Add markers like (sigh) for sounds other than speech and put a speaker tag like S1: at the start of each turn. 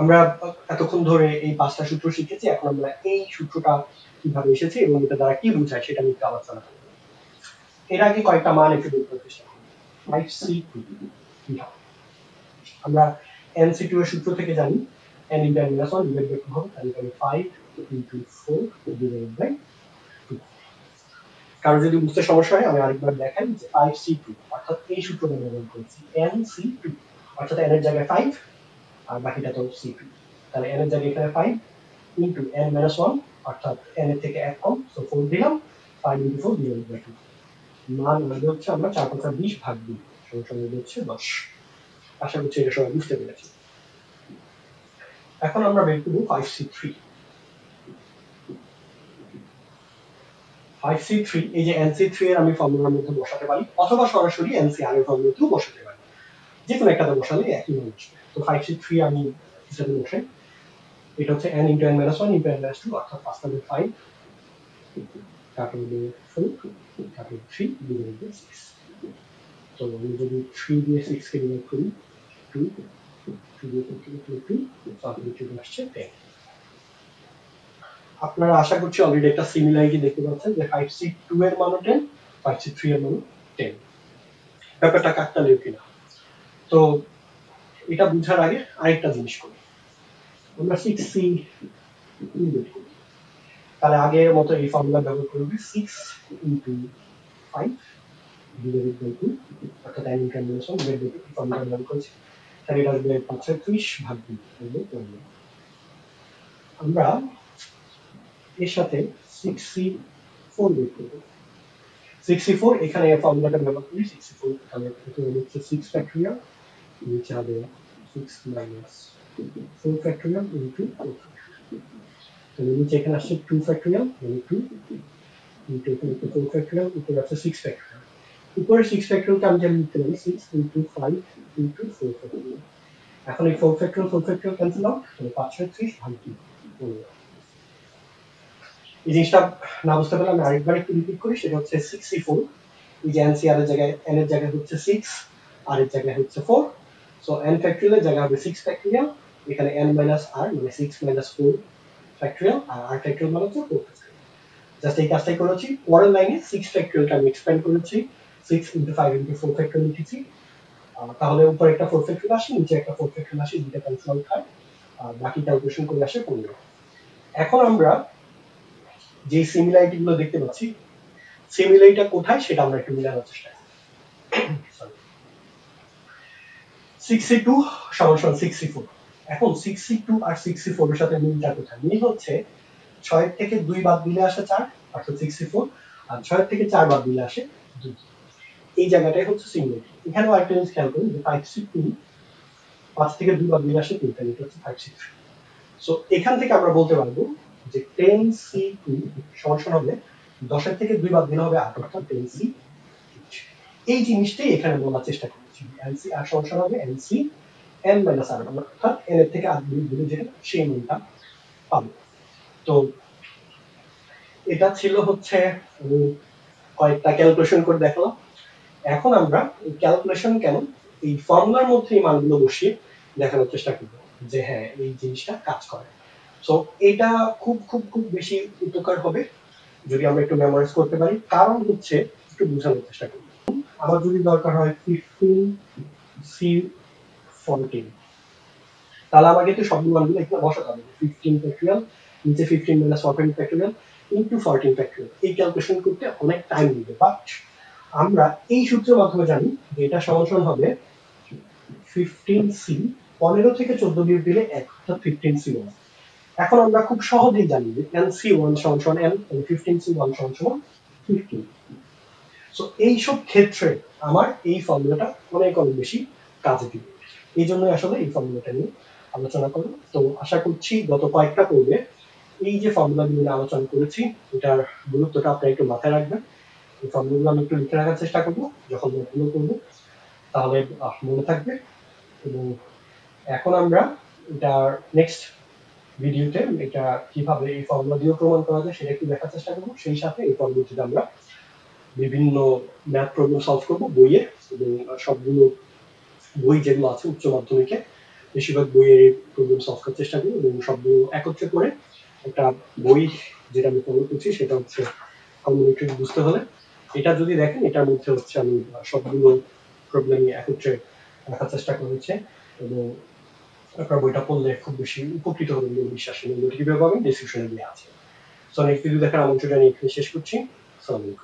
S1: আমরা এতক্ষণ ধরে এই পাঁচটা সূত্র শিখেছি, এখন আমরা এই সূত্রটা কীভাবে এসেছে এবং এটা দ্বারা কি বোঝায় সেটা নিয়ে একটু আলোচনা করব এর আগে কয়েকটা মান একটু বের করার চেষ্টা ফাইভ সি আমরা এন সি টু এর সূত্র থেকে জানি। N into n minus 1 divided by 2 হবে, তাহলে 5 into 4 divided by 2 কারও যদি বুঝতে সমস্যা হয়, আমি আরেকবার দেখাই যে 5c2 অর্থাৎ এই সূত্রটা ব্যবহার করেছি nc2 অর্থাৎ এন এর জায়গায় 5 আর বাকিটা তো c2 তাহলে n এর জায়গায় এখানে 5 into n minus 1 অর্থাৎ এন এর থেকে 1 কম সো 4 দিলাম 5 into 4 divided by 2 মান আমাদের হচ্ছে আমরা 4 5 20 ভাগ দিই, সমান হচ্ছে 10 আশা করছি এটা সবাই বুঝতে পেরেছি। এখন আমরা বের করব 5c3 5c3 এই যে nc3 এর আমি ফর্মুলার মধ্যে বসাতে পারি, অথবা সরাসরি ncr এর ফর্মুলাতেও বসাতে পারি। যে কোনো একটাতে বসালে একই মান আসবে। তো 5c3 আমি হিসাবে বসাই এটা হচ্ছে n into n minus 1 into n minus 2 অর্থাৎ 5 তাহলে 5 তারপরে 4 তারপরে 3 divided by 6 তো আমি যদি 3 দিয়ে 6 কে ডিভাইড করি 2 আপনারা আশা করছি অলরেডি একটা সিমিলারিটি দেখতে পাচ্ছেন যে ফাইভ সি টু এর মানও টেন ফাইভ সি থ্রি এর মানও টেন ব্যাপারটা কাকতালীয় কিনা? তো এটা বুঝার আগে আরেকটা জিনিস করি। আমরা সিক্স সি তাহলে আগের মতো এই ফর্মুলা ব্যবহার করবে six into five divided by two অর্থাৎ minus one divided by formula ব্যবহার করেছি। তাহলে এটা আসবে পাঁচশো ত্রিশ ভাগ দুই আমরা এর সাথে সিক্স সি ফোর বের করব। সিক্সটি ফোর এখানে ফর্মুলাটা ব্যবহার করি সিক্সটি ফোর তাহলে সিক্স ফ্যাক্টরিয়াল নিচে হবে six minus four factorial into four তাহলে নিচে এখানে আসছে টু ফ্যাক্টরিয়াল মানে টু ইন্টু এখানে ফোর ফ্যাক্টরিয়াল উপরে আছে সিক্স ফ্যাক্টরিয়াল উপরে সিক্স ফ্যাক্টরিয়ালকে আমি যেমন লিখতে পারি six into five into four factorial এখন এই four factorial four factorial cancel out তাহলে পাঁচশো ত্রিশ, ভাগ দুই এই জিনিসটা না বুঝতে পারলে আমি আরেকবার একটু রিপিট করি, সেটা হচ্ছে সিক্স সি ফোর এই যে এনসিআর এর জায়গায় এন এর জায়গায় হচ্ছে সিক্স আর এর জায়গায় হচ্ছে ফোর সো এন ফ্যাক্টরিয়ালের জায়গায় হবে সিক্স ফ্যাক্টরিয়াল এখানে এন মাইনাস আর মানে সিক্স মাইনাস ফোর ফ্যাক্টরিয়াল আর আর ফ্যাক্টরিয়াল মানে হচ্ছে ফোর জাস্ট এই কাজটাই করেছি। পরের লাইনে সিক্স ফ্যাক্টরিয়ালটা আমি এক্সপ্যান্ড করেছি। Six into five into four factorial লিখেছি। তাহলে উপরে একটা ফোর ফ্যাক্টরিয়াল আসে, নিচে একটা ফোর ফ্যাক্টরিয়াল আসে, দুইটা ক্যান্সেল হয় আর বাকি ক্যালকুলেশন করে আসে পনেরো। এখন আমরা যে সিমিলারিটি গুলো দেখতে পাচ্ছি সিমিলারিটা কোথায় সেটা আমরা একটু মিলানোর চেষ্টা করি। (coughs) সিক্সটি টু সমান সমান সিক্সটি ফোর এখন সিক্সটি টু আর সিক্সটি ফোর এর সাথে মিলটা কোথায় মিল হচ্ছে ছয় থেকে দুই বাদ দিলে আসে চার, অর্থাৎ সিক্সটি ফোর আর ছয় থেকে চার বাদ দিলে আসে এই জায়গাটাই হচ্ছে সিমিলারিটি এখানেও আরেকটা জিনিস খেয়াল করুন যে ফাইভ সিক্স টু পাঁচ থেকে দুই বাদ দিলে আসে তিন, তাহলে এটা হচ্ছে ফাইভ সিক্স সো এখান থেকে আমরা বলতে পারব যে টেন সি টু সমান হবে দশের থেকে দুই বাদ দিলে হবে আট, অর্থাৎ টেন সি এই জিনিসটাই এখানে বলার চেষ্টা করেছি এন সি আর সমান হবে N C N minus R অর্থাৎ এন এর থেকে আট দুই দিলে যেটা, সেই মানটা পাবো। তো এটা ছিল হচ্ছে কয়েকটা ক্যালকুলেশন করে এখন আমরা এই ক্যালকুলেশন কেন, এই ফর্মুলার মধ্যে এই মানগুলো বসিয়ে দেখানোর চেষ্টা করব, যে হ্যাঁ এই জিনিসটা কাজ করে। সো এটা খুব খুব খুব বেশি উপকার হবে যদি আমরা একটু মেমোরাইজ করতে পারি। কারণ হচ্ছে, একটু বোঝানোর চেষ্টা করি আমার যদি দরকার হয় ফিফটিন সি ফোরটিন তাহলে আমাকে একটু সব মানগুলো এখানে বসাতে হবে। ফিফটিন ফ্যাক্টরিয়াল নিচে fifteen minus fourteen factorial into fourteen factorial এই ক্যালকুলেশন করতে অনেক টাইম নেবে। বাট আমরা এই সূত্রের মাধ্যমে জানি যে এটা সমান হবে ফিফটিন সি পনেরো থেকে চোদ্দ বিয়োগ দিলে এক, অর্থাৎ ফিফটিন সি ওয়ান এখন আমরা খুব সহজেই জানি যে এন সি ওয়ান সমান সমান এন ফিফটিন সি ওয়ান সমান সমান ফিফটিন সো এইসব ক্ষেত্রে আমার এই ফর্মুলাটা অনেক অনেক বেশি কাজে দিবে। এই জন্যই আসলে এই ফর্মুলাটা নিয়ে আলোচনা করব। তো, আশা করছি গত কয়েকটা পর্বে এই যে ফর্মুলা নিয়ে আলোচনা করেছি, এটার গুরুত্বটা আপনি একটু মাথায় রাখবেন। এই ফর্মুলাগুলো আমি একটু লিখে রাখার চেষ্টা করব, যখন নোটগুলো করব। তাহলে মনে থাকবে। এবং এখন আমরা এটা নেক্সট ভিডিওতে এটা কীভাবে এই ফর্মুলা দিয়ে প্রমাণ করা যায়, সেটা একটু দেখার চেষ্টা করব। সেই সাথে এই পরবর্তীতে আমরা বিভিন্ন ম্যাথ প্রবলেম সলভ করব, বইয়ে, এবং সবগুলো বই যেগুলো আছে উচ্চ মাধ্যমিকে, বেশিরভাগ বইয়ের প্রবলেম সলভ করার চেষ্টা করি এবং সবগুলো একত্রে করে একটা বই যেটা আমি ফলো করছি, সেটা হচ্ছে কমিউনিটি বুঝতে হলে। এটা যদি দেখেন, এটার মধ্যে হচ্ছে আমি সবগুলো প্রবলেম একত্রে রাখার চেষ্টা করেছি এবং আপনার বইটা পড়লে খুব বেশি উপকৃত হবেন বলে বিশ্বাস কীভাবে পাবেন ডিসক্রিপশনে দেওয়া আছে। সো নেক্সট ভিডিও দেখার আমন্ত্রণ জানিয়ে এখানে শেষ করছি। আসসালামু আলাইকুম